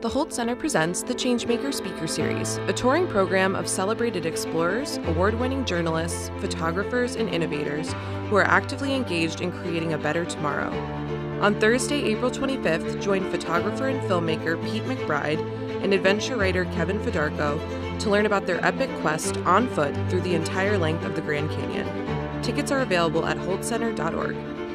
The Hult Center presents the Changemaker Speaker Series, a touring program of celebrated explorers, award winning journalists, photographers, and innovators who are actively engaged in creating a better tomorrow. On Thursday, April 25th, join photographer and filmmaker Pete McBride and adventure writer Kevin Fedarko to learn about their epic quest on foot through the entire length of the Grand Canyon. Tickets are available at hultcenter.org.